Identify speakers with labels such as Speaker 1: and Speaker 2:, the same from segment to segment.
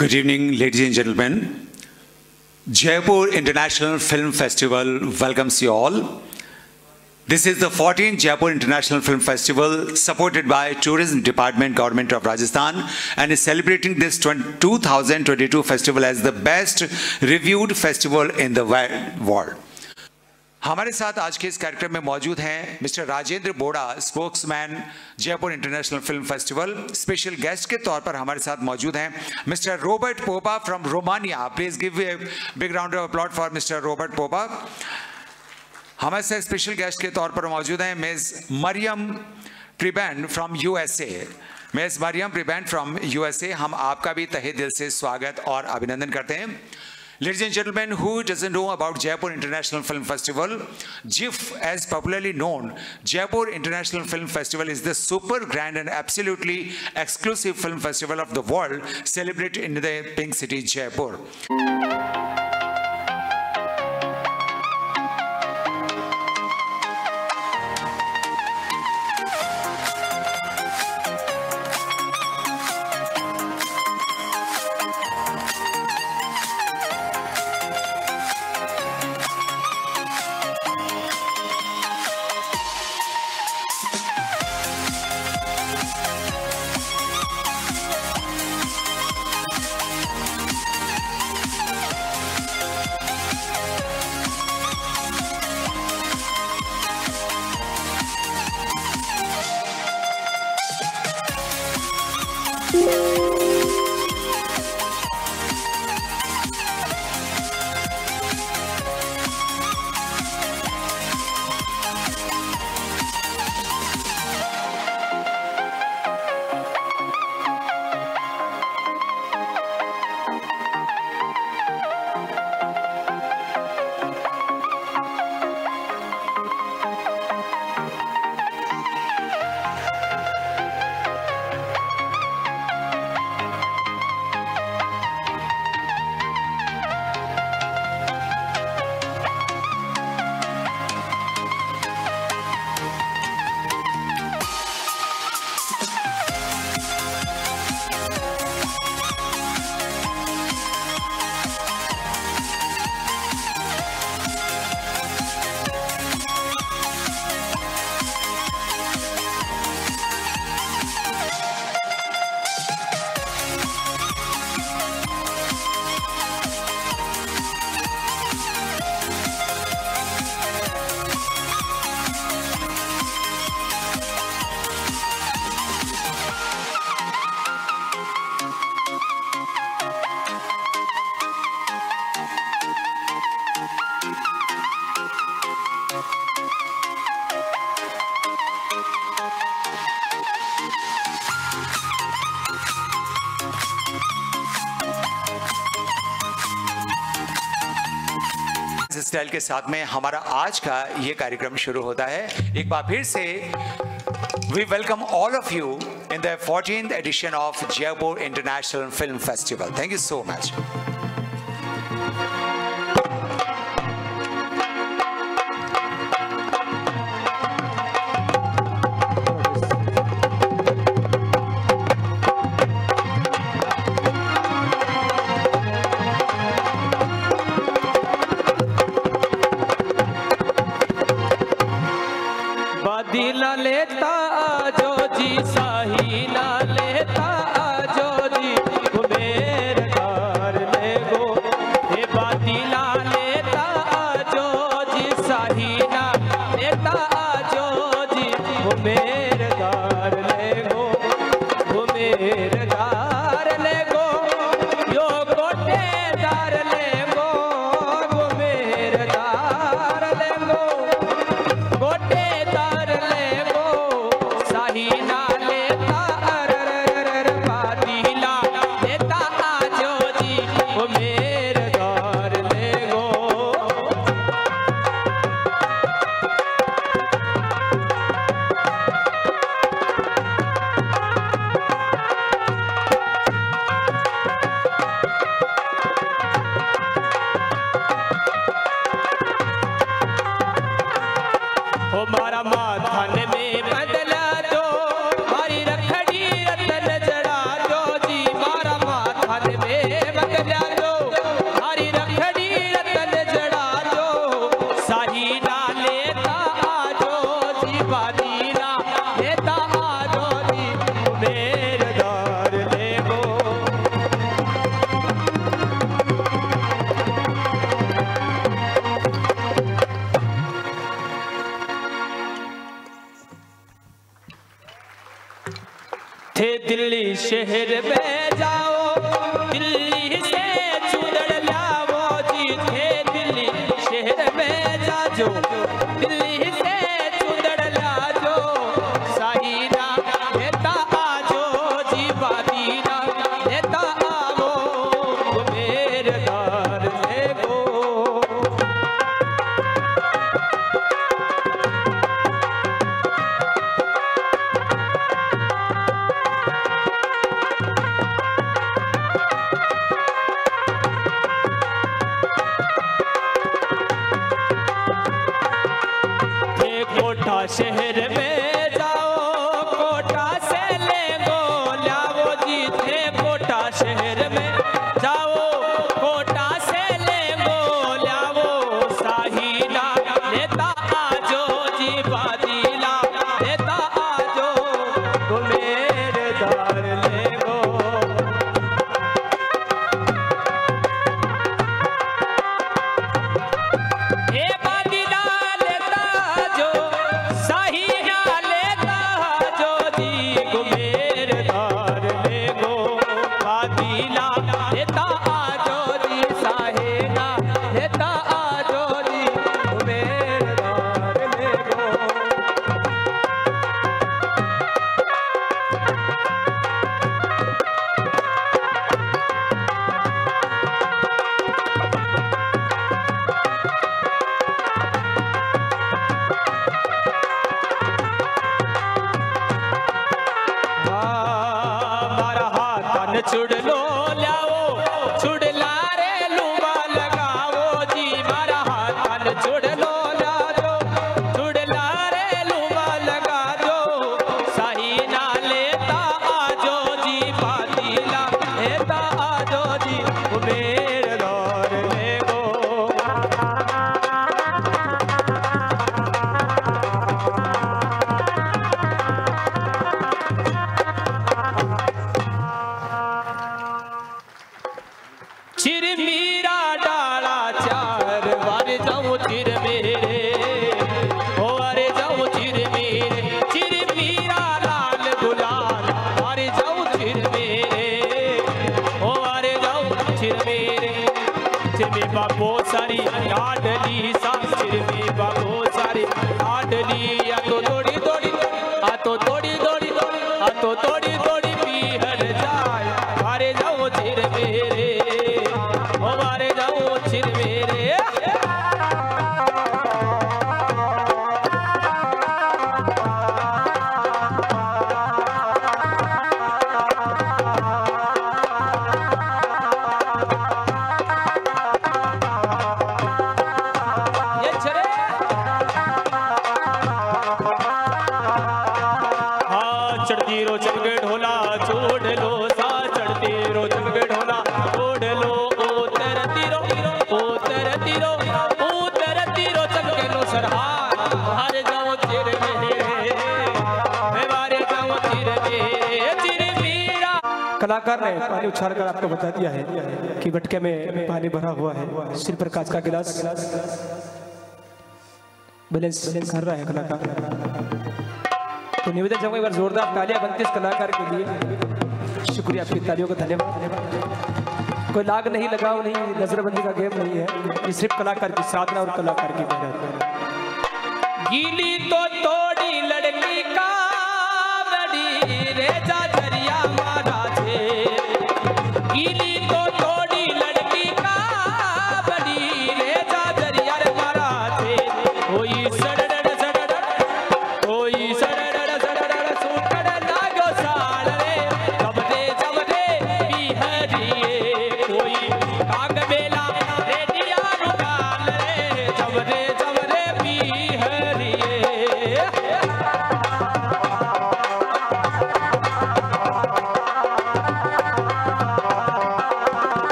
Speaker 1: Good evening, ladies and gentlemen. Jaipur International Film Festival welcomes you all. This is the 14th Jaipur International Film Festival supported by Tourism Department Government of Rajasthan and is celebrating this 2022 festival as the best reviewed festival in the world. हमारे साथ आज के इस कार्यक्रम में मौजूद हैं mister Rajendra Boda spokesman Jaipur international film festival special guest के तौर पर हमारे साथ मौजूद हैं mister Robert Popa from Romania. Please give a big round of applause for mister Robert Popa. हमारे साथ स्पेशल गेस्ट के तौर पर मौजूद हैं miss Mariam Tribband from USA miss Mariam Tribband from USA हम आपका भी तहे दिल से स्वागत और अभिनंदन करते हैं। Ladies and gentlemen, who doesn't know about Jaipur International Film Festival? JIF, as popularly known, Jaipur International Film Festival is the super grand and absolutely exclusive film festival of the world celebrated in the Pink City, Jaipur. Style के साथ में हमारा आज का ये कार्यक्रम शुरू होता है। एक बार फिर से we welcome all of you in the fourteen edition of Jaipur international film festival thank you so much
Speaker 2: शहर में रे
Speaker 3: कलाकार ने पानी उछाल कर आपको बता दिया है कि बटके में पानी भरा हुआ है। सिर पर कांच का गिलास। बैलेंस कर रहा है कलाकार। तो निवेदन चाहूँगा एक बार जोरदार तालियाँ बनती इस कलाकार के लिए। शुक्रिया आपकी तालियों का धन्यवाद। कोई लाग नहीं लगाओ नहीं नजरबंदी का गेम नहीं है। ये सिर्फ़ कलाकार की साधना और कलाकार की
Speaker 2: गिली तो, तो
Speaker 4: Please, sir.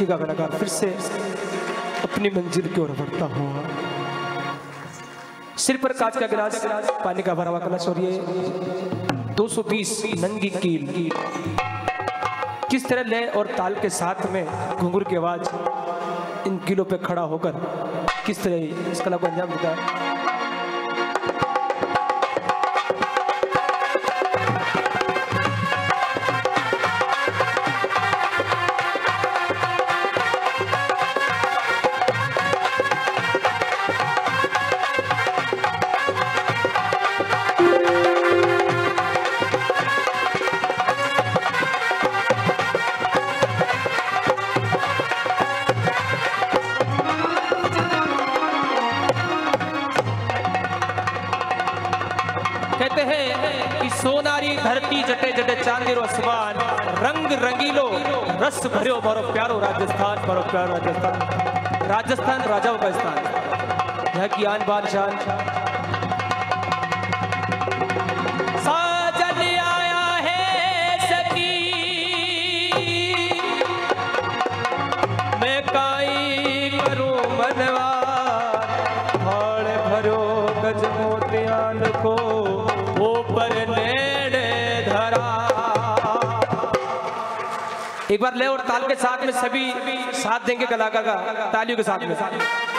Speaker 2: देखिएगा कलाकार फिर से अपनी मंजिल की ओर बढ़ता हुआ सिर पर कांच का गिलास, पानी का भरा हुआ कलश और ये 220 नंगी कील। किस तरह लय और ताल के साथ में घुंघरू की आवाज़ इन कीलों पे खड़ा होकर किस तरह इस कला को अंजाम देता है?
Speaker 4: जटे समान रंग रंगीलो रस भरियो मारो प्यारो राजस्थान, मारो प्यारो राजस्थान। राजस्थान राजाओं का स्थान। यहाँ की आन बान शान
Speaker 2: एक बार ले और ताल के साथ में सभी साथ देंगे कलाकार का, तालियों के साथ में।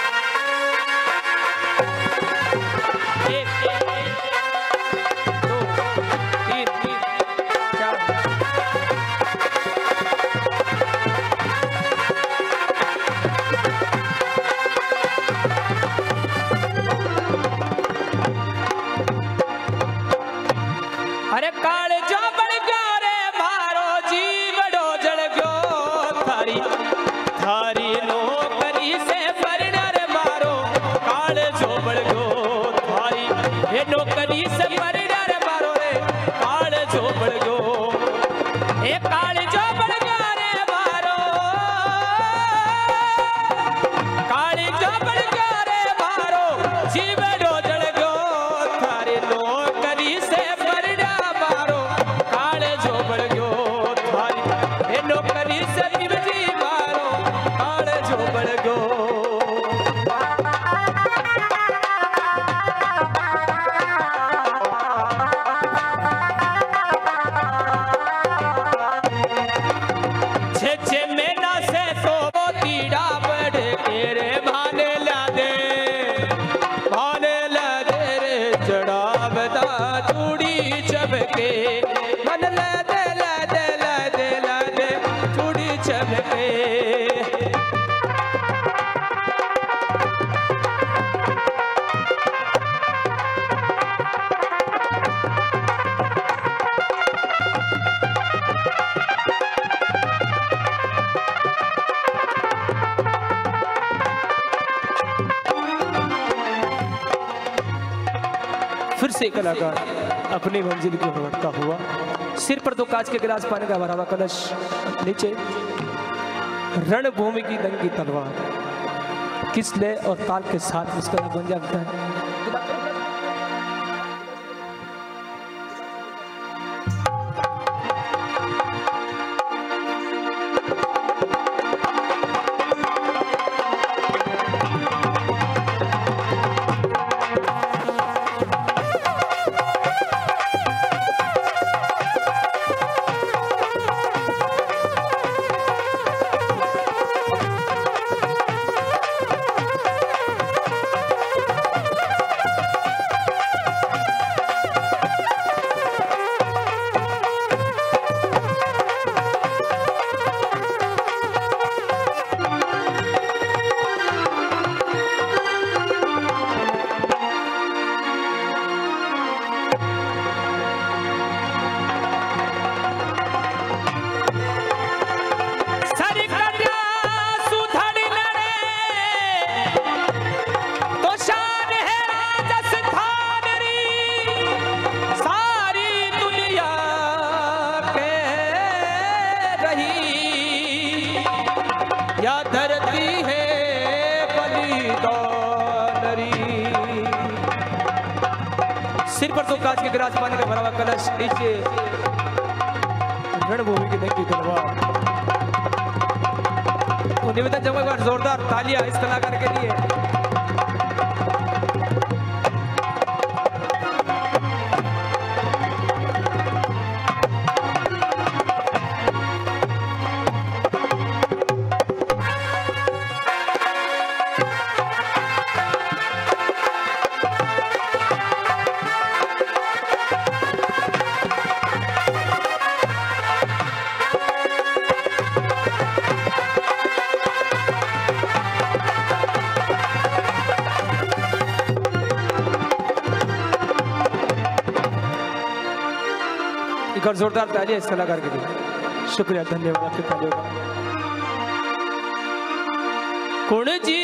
Speaker 4: से
Speaker 2: कलाकार अपनी मंजिल की ओर हुआ। सिर पर दो काज के गिलास पानी का भरा हुआ कलश नीचे रणभूमि की दंगी तलवार। किस लय और ताल के साथ उसका बन जाता है?
Speaker 3: निवेदन जब एक बार जोरदार तालियाँ इस कलाकार के लिए। जोरदार ताली इस कलाकार के लिए शुक्रिया धन्यवाद आपके तालियों का
Speaker 2: जी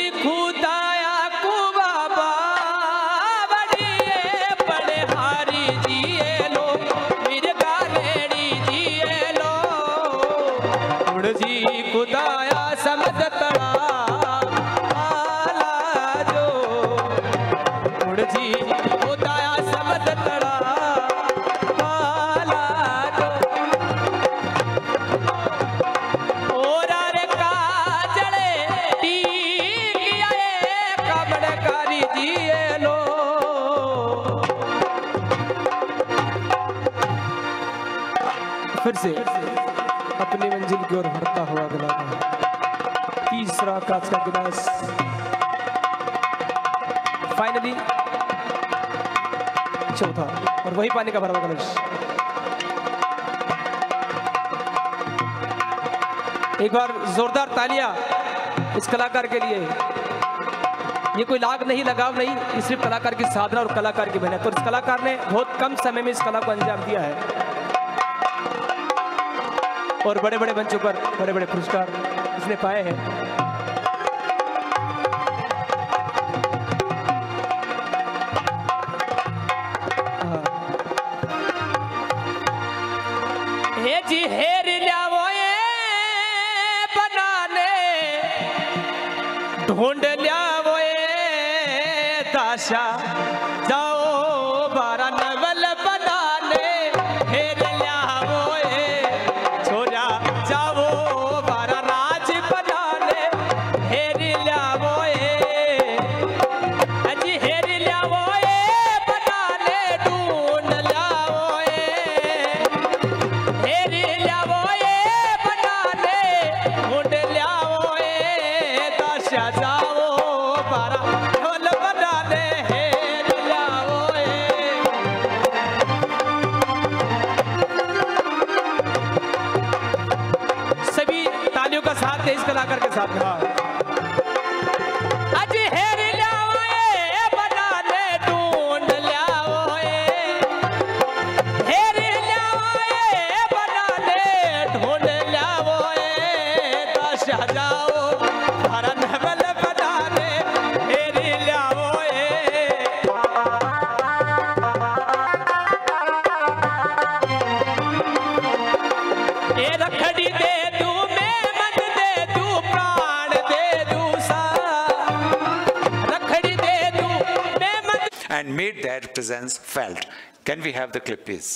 Speaker 3: तीसरा कांच का गिलास फाइनली चौथा और वही पानी का भरा कलश। एक बार जोरदार तालियाँ इस कलाकार के लिए। ये कोई लाग नहीं लगाव नहीं ये सिर्फ़ कलाकार की साधना और कलाकार की मेहनत। और इस कलाकार ने बहुत कम समय में इस कला को अंजाम दिया है। और बड़े बड़े मंचों पर बड़े बड़े पुरस्कार इसने पाए हाँ,
Speaker 2: ये
Speaker 1: made their presence felt. Can we have the clip, please?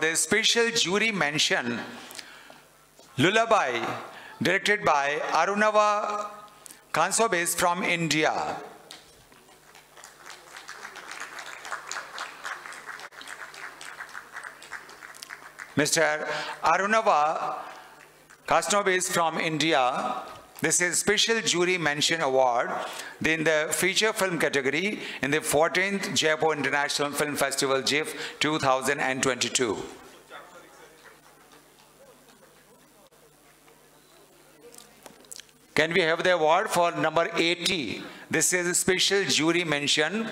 Speaker 1: The special jury mention Lullaby, directed by Arunava Kansobes from India. Mr. Arunava Kasnobis from India. This is Special Jury Mention Award in the feature film category in the 14th Jaipur International Film Festival JIFF 2022. Can we have the award for number 80? This is special jury mention.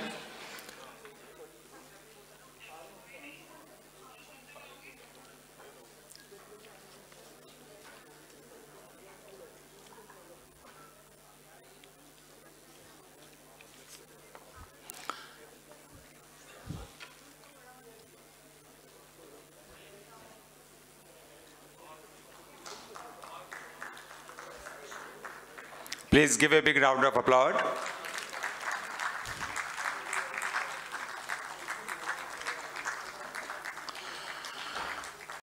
Speaker 1: Please give a big round of applause.